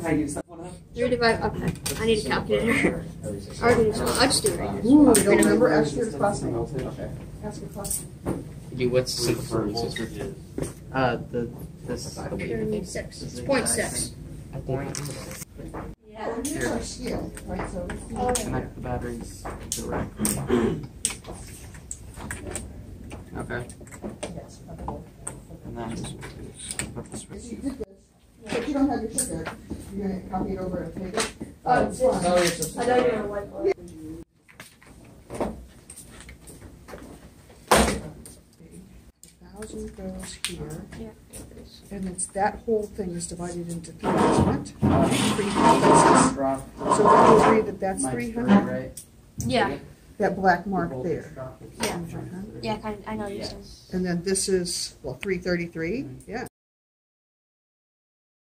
Can I use that one up? Three divided. Okay, I need a calculator. I already know. I'll just do it right here. Ooh, you don't remember? Ask your classmate. Okay. Ask your classmate. You what's six for? Uh, the, this. Here, I need six. It's point six. I think Yeah. Oh, here's our right, so. Connect the batteries directly. Okay. And then put the switch. If this, but you don't have your sugar, you're gonna copy it over and take it? Oh, it's fine. just- No, it's just- I know you're gonna wipe it. Thousand goes here, Yeah. and it's, that whole thing is divided into three, isn't it? Three pieces. Drop. So would you agree that that's three three, hundred? right? Yeah. That black mark voltage there. Yeah. Yeah, kind of, I know you're saying. And then this is, well, three thirty-three, yeah.